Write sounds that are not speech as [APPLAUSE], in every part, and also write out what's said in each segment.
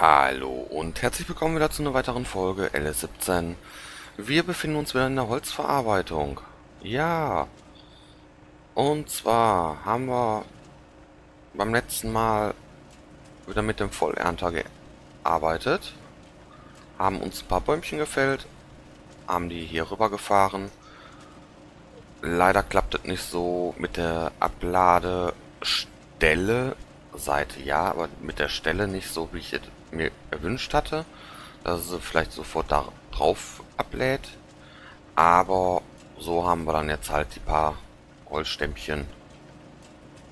Hallo und herzlich willkommen wieder zu einer weiteren Folge LS17. Wir befinden uns wieder in der Holzverarbeitung. Ja. Und zwar haben wir beim letzten Mal wieder mit dem Vollernter gearbeitet. Haben uns ein paar Bäumchen gefällt. Haben die hier rüber gefahren. Leider klappt es nicht so mit der Abladestelle. Seite ja, aber mit der Stelle nicht so, wie ich es mir erwünscht hatte, dass es vielleicht sofort da drauf ablädt. Aber so haben wir dann jetzt halt die paar Holzstämmchen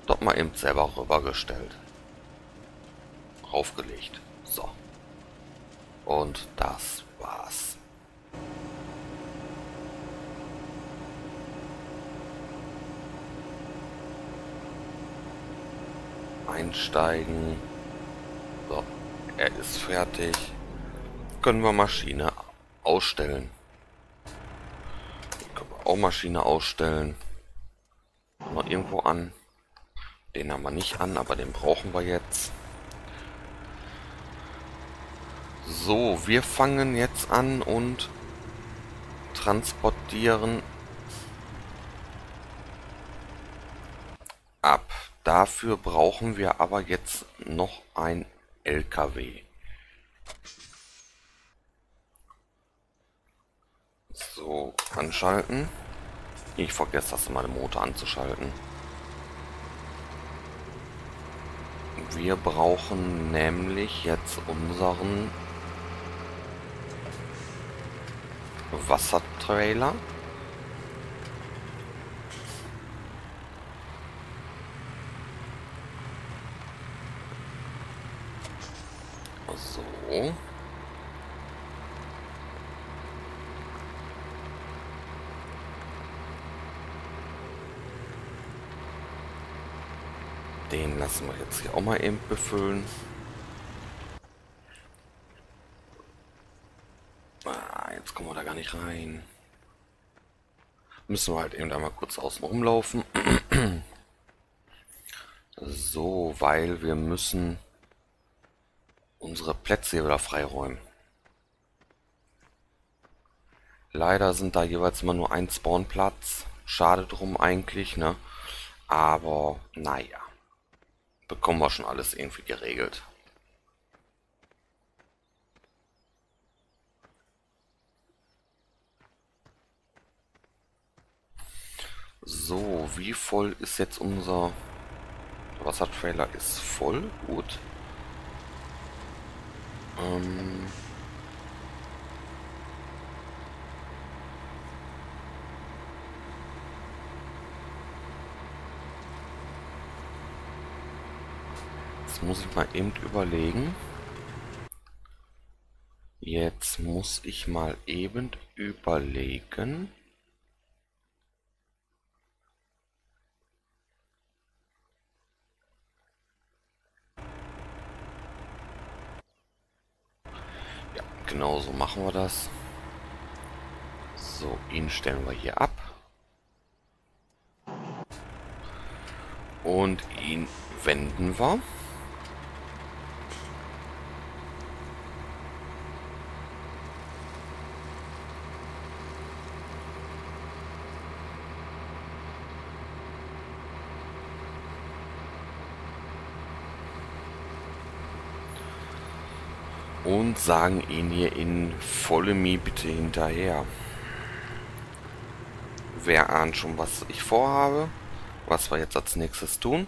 dort mal eben selber rübergestellt. Raufgelegt. So. Und das war's. Einsteigen. Er ist fertig. Können wir Maschine ausstellen. Können wir auch Maschine ausstellen. Noch irgendwo an. Den haben wir nicht an, aber den brauchen wir jetzt. So, wir fangen jetzt an und transportieren ab. Dafür brauchen wir aber jetzt noch ein LKW. So, anschalten. Ich vergesse das den Motor anzuschalten. Wir brauchen nämlich jetzt unseren Wassertrailer. Den lassen wir jetzt hier auch mal eben befüllen. Ah, jetzt kommen wir da gar nicht rein. Müssen wir halt eben einmal kurz außen rumlaufen. [CLEARS THROAT] so, weil wir müssen unsere Plätze wieder freiräumen. Leider sind da jeweils immer nur ein Spawnplatz. Schade drum eigentlich, ne? Aber, naja. Bekommen wir schon alles irgendwie geregelt. So, wie voll ist jetzt unser Wassertrailer? Ist voll, gut. Ähm Jetzt muss ich mal eben überlegen. Jetzt muss ich mal eben überlegen. Ja, genau so machen wir das. So, ihn stellen wir hier ab. Und ihn wenden wir. Und sagen ihn hier in volle Mi bitte hinterher. Wer ahnt schon, was ich vorhabe? Was wir jetzt als nächstes tun?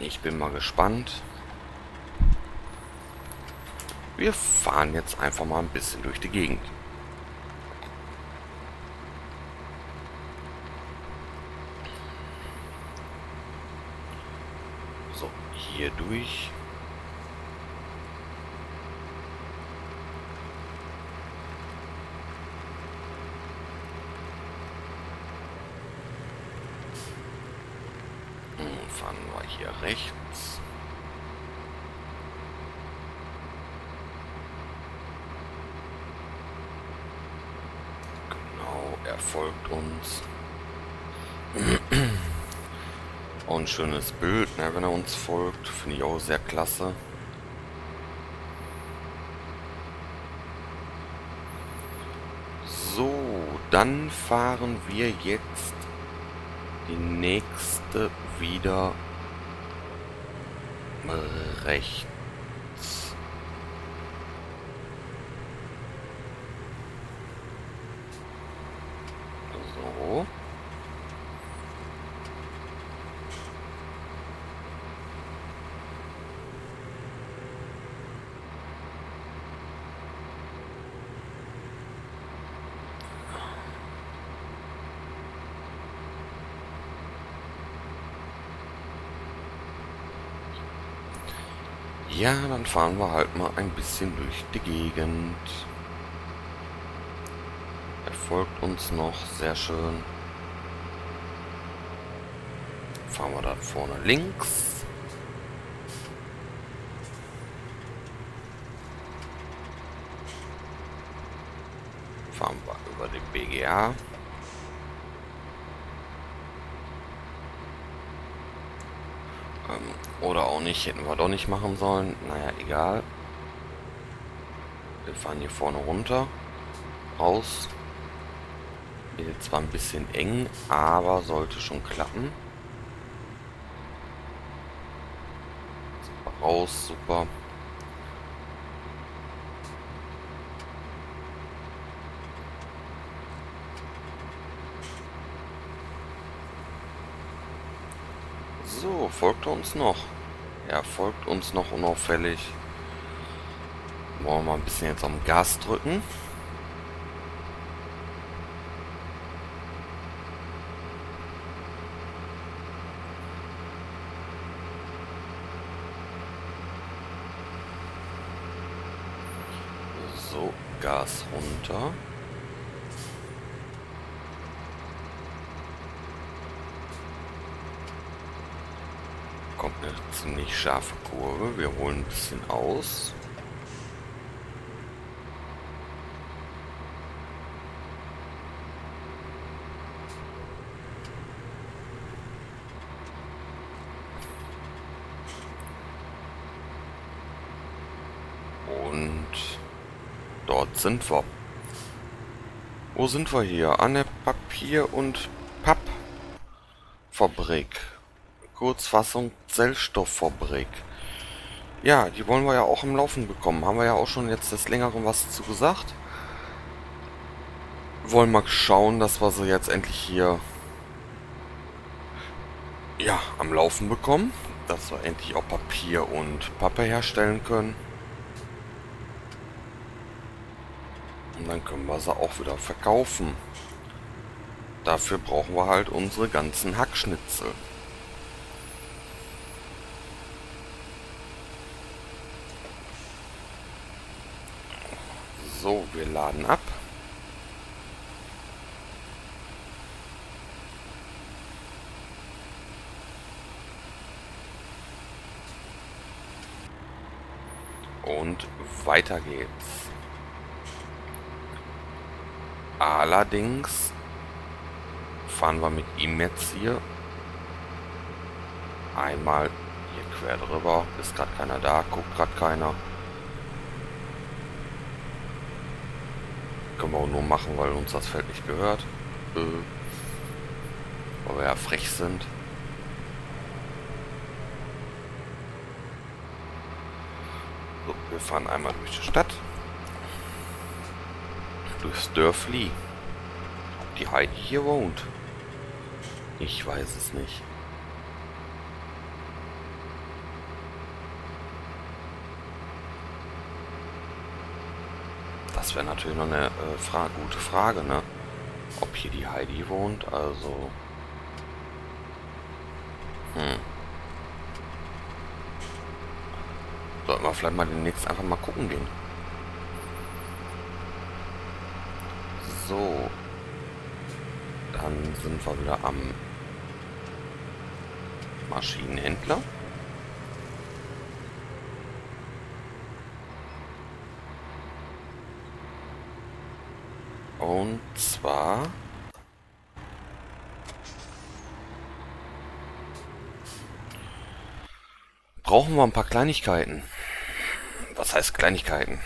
Ich bin mal gespannt. Wir fahren jetzt einfach mal ein bisschen durch die Gegend. So, hier durch. hier rechts. Genau, er folgt uns. Auch ein schönes Bild, ne, wenn er uns folgt. Finde ich auch sehr klasse. So, dann fahren wir jetzt die nächste wieder rechts. So. Ja, dann fahren wir halt mal ein bisschen durch die Gegend. Er folgt uns noch, sehr schön. Fahren wir da vorne links. Fahren wir über den BGA. Ähm, oder auch nicht, hätten wir doch nicht machen sollen. Naja, egal. Wir fahren hier vorne runter. Raus. Hier zwar ein bisschen eng, aber sollte schon klappen. Raus, super. So, folgt er uns noch? Er folgt uns noch unauffällig. Wollen wir mal ein bisschen jetzt am Gas drücken. So, Gas runter. Kommt eine ziemlich scharfe Kurve. Wir holen ein bisschen aus. Und dort sind wir. Wo sind wir hier? An der Papier- und Pappfabrik. Kurzfassung Zellstofffabrik. Ja, die wollen wir ja auch im Laufen bekommen. Haben wir ja auch schon jetzt des Längeren was zu gesagt. Wollen mal schauen, dass wir sie jetzt endlich hier ja, am Laufen bekommen. Dass wir endlich auch Papier und Pappe herstellen können. Und dann können wir sie auch wieder verkaufen. Dafür brauchen wir halt unsere ganzen Hackschnitzel. So, wir laden ab. Und weiter geht's. Allerdings fahren wir mit ihm jetzt hier einmal hier quer drüber. Ist gerade keiner da, guckt gerade keiner. Können wir auch nur machen, weil uns das Feld nicht gehört. Äh, weil wir ja frech sind. So, wir fahren einmal durch die Stadt. Durchs Dörfli. Ob die Heidi hier wohnt? Ich weiß es nicht. Das wäre natürlich noch eine äh, Fra gute Frage, ne? Ob hier die Heidi wohnt, also... Hm. Sollten wir vielleicht mal demnächst einfach mal gucken gehen. So. Dann sind wir wieder am Maschinenhändler. Und zwar... Brauchen wir ein paar Kleinigkeiten. Was heißt Kleinigkeiten?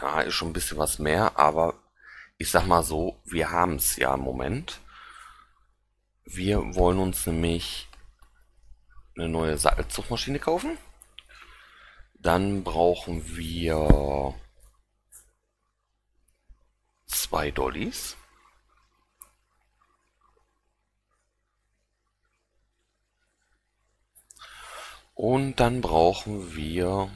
Ja, ist schon ein bisschen was mehr, aber ich sag mal so, wir haben es ja im Moment. Wir wollen uns nämlich eine neue Sattelzugmaschine kaufen. Dann brauchen wir zwei Dollys. Und dann brauchen wir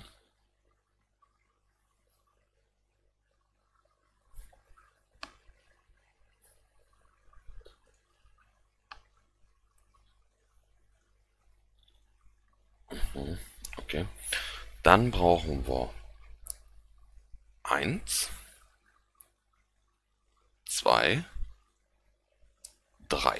Okay. Dann brauchen wir eins, zwei, drei.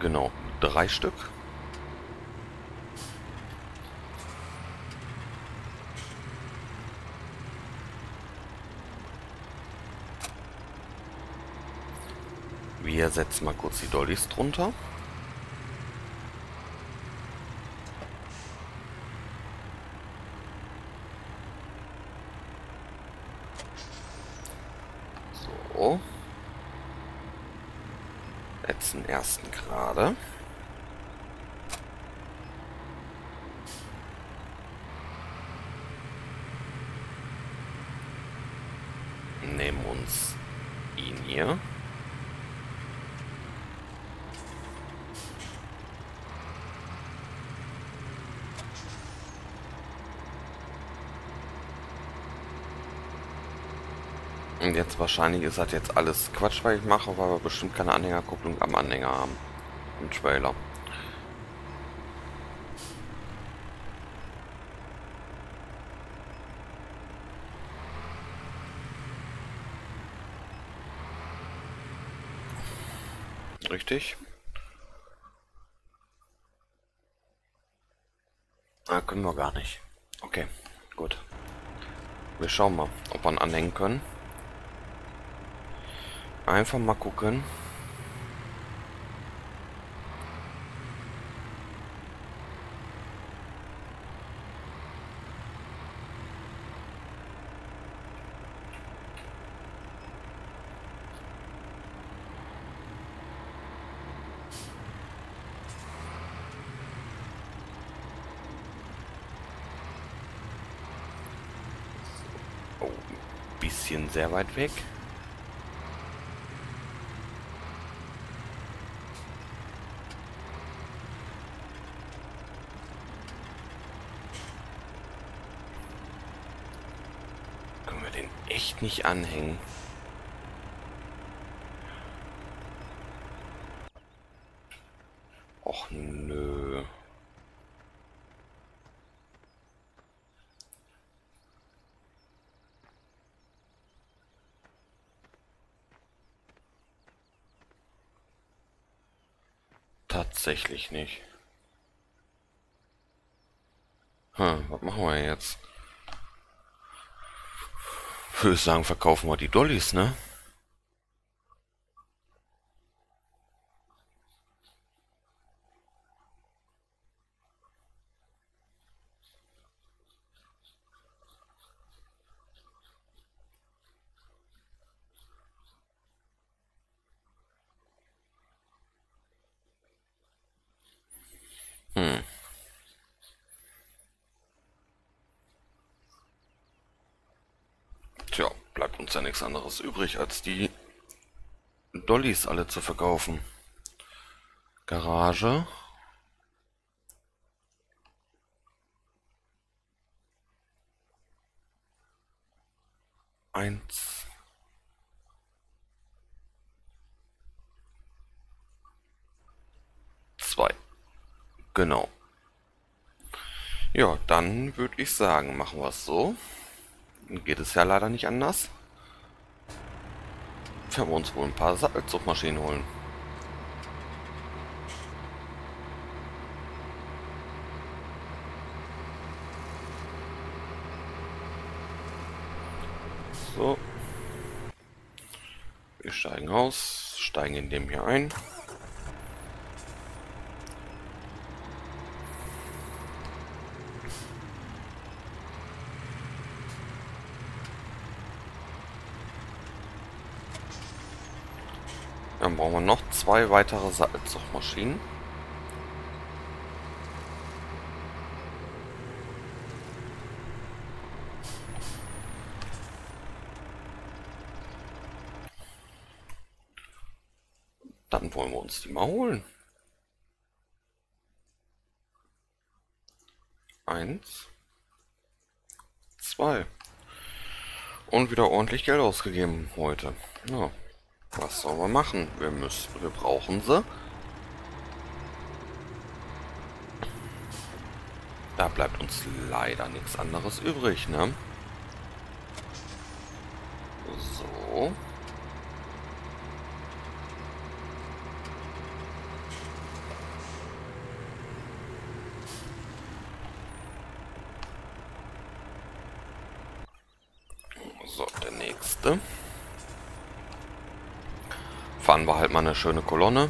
Genau, drei Stück. Wir setzen mal kurz die Dollys drunter. So. Setzen ersten gerade. Nehmen uns ihn hier. Und jetzt wahrscheinlich ist das jetzt alles Quatsch, was ich mache, weil wir bestimmt keine Anhängerkupplung am Anhänger haben. Im Trailer. Richtig. Ah, können wir gar nicht. Okay, gut. Wir schauen mal, ob wir ihn anhängen können. Einfach mal gucken. Oh, ein bisschen sehr weit weg. Können wir den echt nicht anhängen? Tatsächlich nicht. Hm, was machen wir jetzt? Würde sagen, verkaufen wir die Dollys, ne? Hm. Tja, bleibt uns ja nichts anderes übrig, als die Dollys alle zu verkaufen. Garage. Eins. Zwei. Genau. Ja, dann würde ich sagen, machen wir es so. Geht es ja leider nicht anders. Werden wir uns wohl ein paar Sattelzugmaschinen holen. So. Wir steigen aus, steigen in dem hier ein. Dann brauchen wir noch zwei weitere Sattelzugmaschinen. Dann wollen wir uns die mal holen. Eins. Zwei. Und wieder ordentlich Geld ausgegeben heute. Ja. Was sollen wir machen? Wir müssen, wir brauchen sie. Da bleibt uns leider nichts anderes übrig, ne? So. So, der nächste. Fahren wir halt mal eine schöne Kolonne.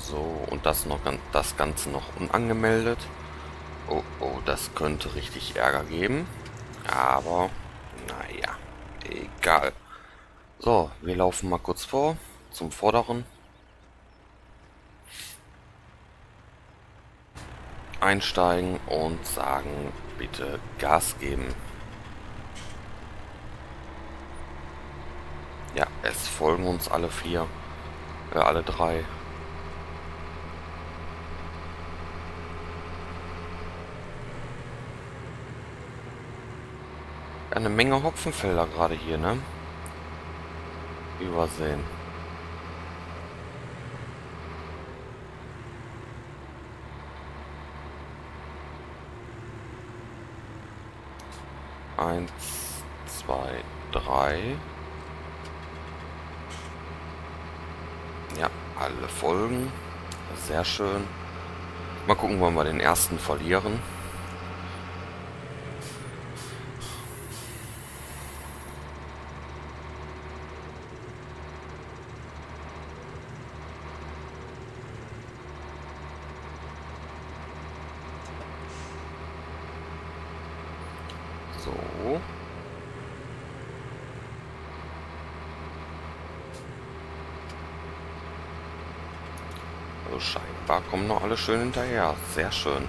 So, und das noch das Ganze noch unangemeldet. Oh, oh, das könnte richtig Ärger geben. Aber, naja, egal. So, wir laufen mal kurz vor zum Vorderen. einsteigen und sagen, bitte Gas geben. Ja, es folgen uns alle vier, äh, alle drei. Eine Menge Hopfenfelder gerade hier, ne? Übersehen. Eins, zwei, drei. Ja, alle Folgen. Sehr schön. Mal gucken, wann wir den ersten verlieren. So. Also scheinbar kommen noch alle schön hinterher. Sehr schön.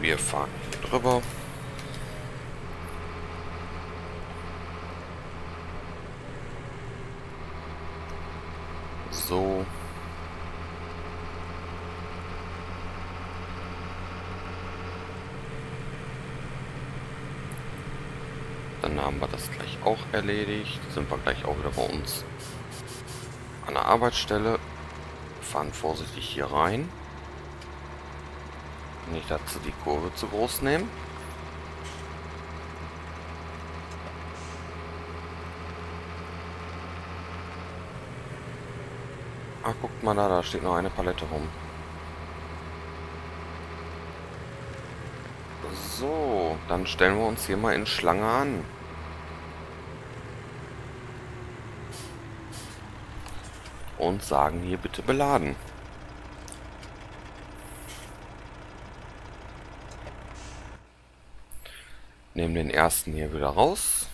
Wir fahren drüber. So. Haben wir das gleich auch erledigt. Sind wir gleich auch wieder bei uns an der Arbeitsstelle. Fahren vorsichtig hier rein. Nicht, sie die Kurve zu groß nehmen. Ah, guckt mal da, da steht noch eine Palette rum. So, dann stellen wir uns hier mal in Schlange an. Und sagen hier bitte beladen. Nehmen den ersten hier wieder raus.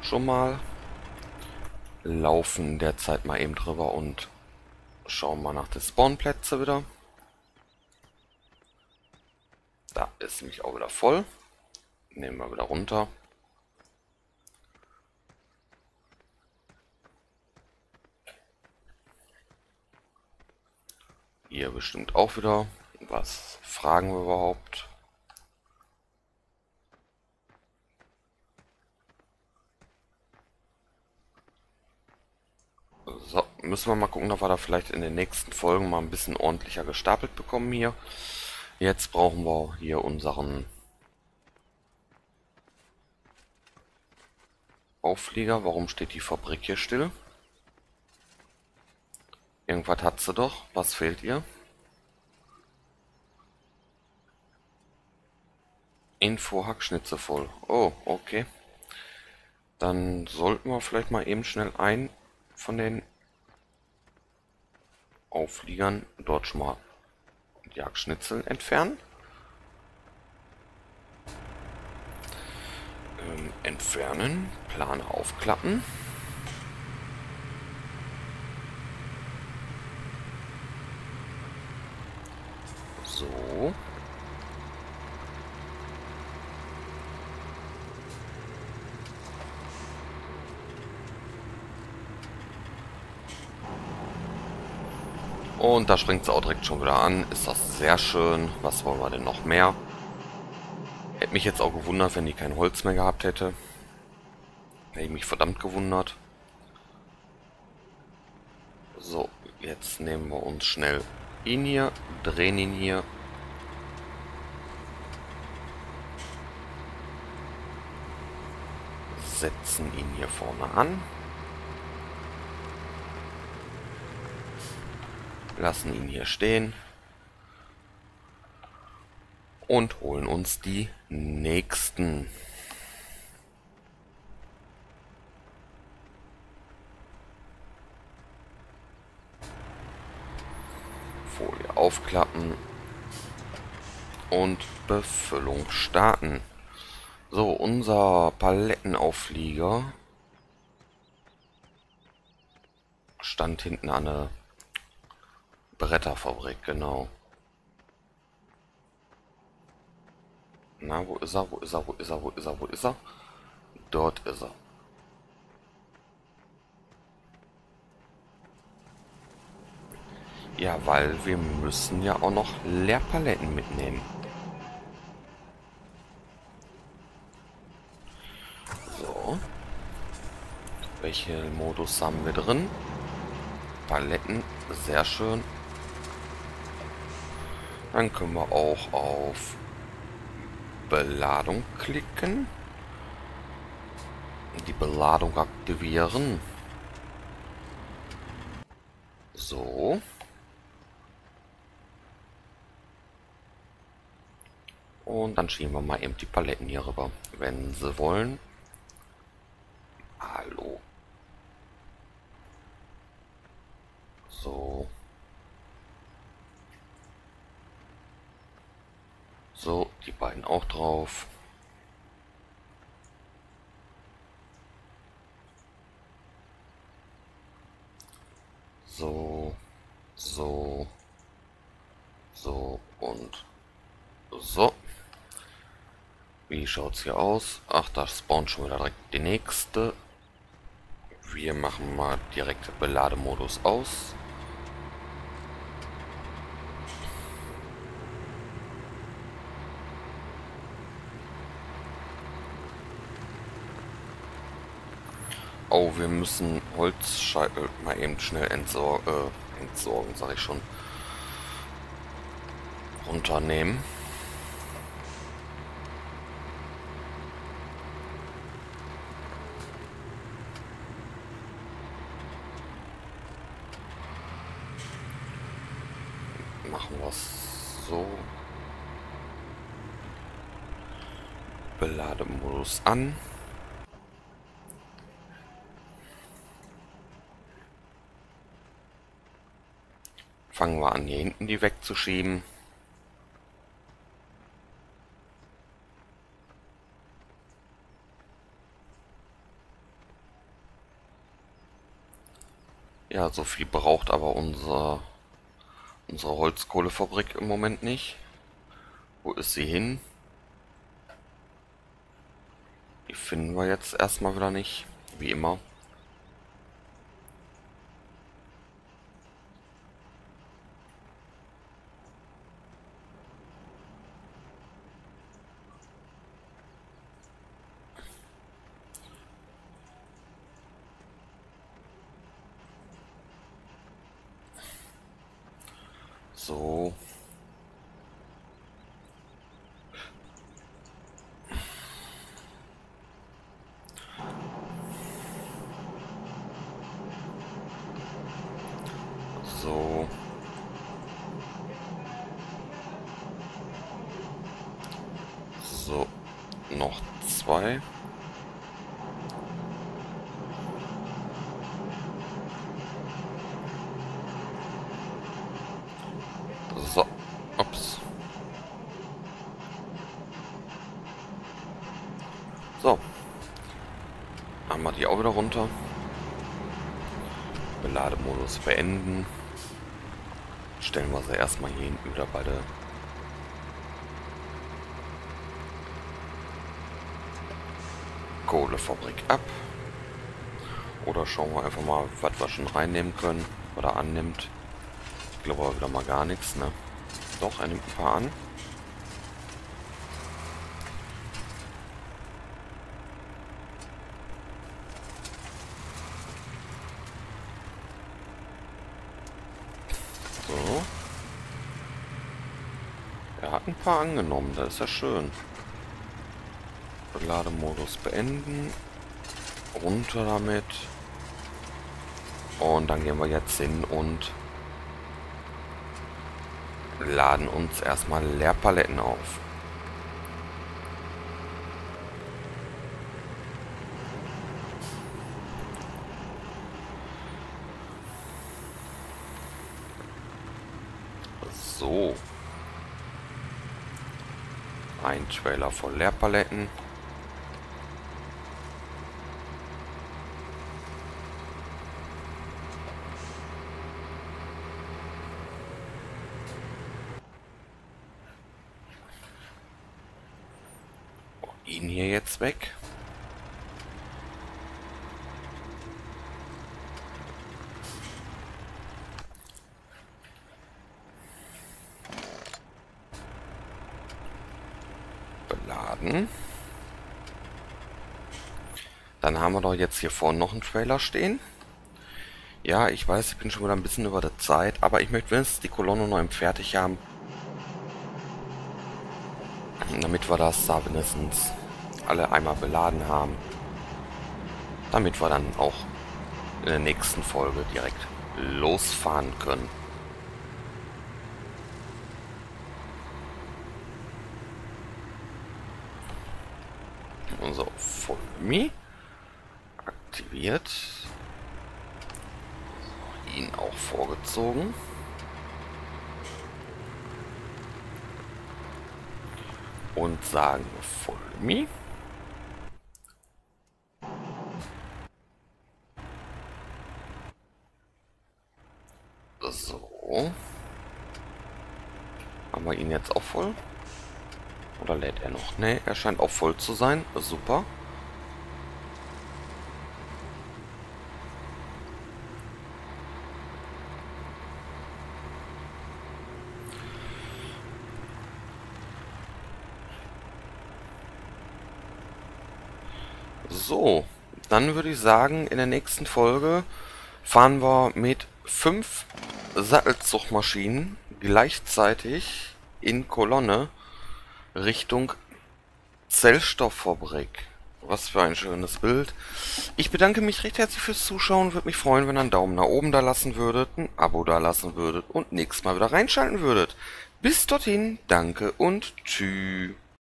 Schon mal. Laufen derzeit mal eben drüber und schauen mal nach den Spawnplätze wieder. Da ist nämlich auch wieder voll. Nehmen wir wieder runter. Hier bestimmt auch wieder. Was fragen wir überhaupt? So, müssen wir mal gucken, ob wir da vielleicht in den nächsten Folgen mal ein bisschen ordentlicher gestapelt bekommen hier. Jetzt brauchen wir hier unseren Auflieger. Warum steht die Fabrik hier still? Irgendwas hat sie doch. Was fehlt ihr? Info Hackschnitze voll. Oh, okay. Dann sollten wir vielleicht mal eben schnell ein von den Aufliegern dort schon mal Jagdschnitzel entfernen. Ähm, entfernen, Plane aufklappen. So. Und da springt es auch direkt schon wieder an. Ist das sehr schön. Was wollen wir denn noch mehr? Hätte mich jetzt auch gewundert, wenn die kein Holz mehr gehabt hätte. Hätte ich mich verdammt gewundert. So, jetzt nehmen wir uns schnell ihn hier, drehen ihn hier. Setzen ihn hier vorne an. lassen ihn hier stehen und holen uns die nächsten. Aufklappen und Befüllung starten. So, unser Palettenauflieger stand hinten an der Bretterfabrik, genau. Na, wo ist er? Wo ist er? Wo ist er? Wo ist er? Wo ist er? Dort ist er. Ja, weil wir müssen ja auch noch Leerpaletten mitnehmen. So. Welche Modus haben wir drin? Paletten, sehr schön. Dann können wir auch auf Beladung klicken. Die Beladung aktivieren. So. Und dann schieben wir mal eben die Paletten hier rüber, wenn sie wollen. Hallo. So. So, die beiden auch drauf. So, so, so und so. Wie schaut's hier aus? Ach, da spawnt schon wieder direkt die nächste. Wir machen mal direkt Belademodus aus. Oh, wir müssen Holzscheitel mal eben schnell entsor äh, entsorgen, sag ich schon. Runternehmen. Machen wir es so. Belademodus an. Fangen wir an, hier hinten die wegzuschieben. Ja, so viel braucht aber unser, unsere Holzkohlefabrik im Moment nicht. Wo ist sie hin? Die finden wir jetzt erstmal wieder nicht, wie immer. Machen wir die auch wieder runter. Belademodus beenden. Stellen wir sie erstmal hier hinten wieder bei der Kohlefabrik ab. Oder schauen wir einfach mal, was wir schon reinnehmen können, was er annimmt. Ich glaube aber wieder mal gar nichts, ne? Doch, er nimmt ein paar an. So. Er paar angenommen, das ist ja schön. Lademodus beenden. Runter damit. Und dann gehen wir jetzt hin und laden uns erstmal Leerpaletten auf. So. Ein Trailer voll Leerpaletten. ihn hier jetzt weg. Beladen. Dann haben wir doch jetzt hier vorne noch einen Trailer stehen. Ja, ich weiß, ich bin schon wieder ein bisschen über der Zeit, aber ich möchte wenigstens die Kolonne noch im Fertig haben. Damit wir das da wenigstens alle einmal beladen haben. Damit wir dann auch in der nächsten Folge direkt losfahren können. So, Me. Aktiviert. ihn auch vorgezogen. Und sagen Follow Me. So. Haben wir ihn jetzt auch voll? Oder lädt er noch? Ne, er scheint auch voll zu sein. Super. So, dann würde ich sagen, in der nächsten Folge fahren wir mit fünf Sattelzugmaschinen gleichzeitig in Kolonne Richtung Zellstofffabrik. Was für ein schönes Bild. Ich bedanke mich recht herzlich fürs Zuschauen. Würde mich freuen, wenn ihr einen Daumen nach oben da lassen würdet, ein Abo da lassen würdet und nächstes Mal wieder reinschalten würdet. Bis dorthin, danke und tschüss.